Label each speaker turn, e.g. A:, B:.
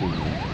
A: これを。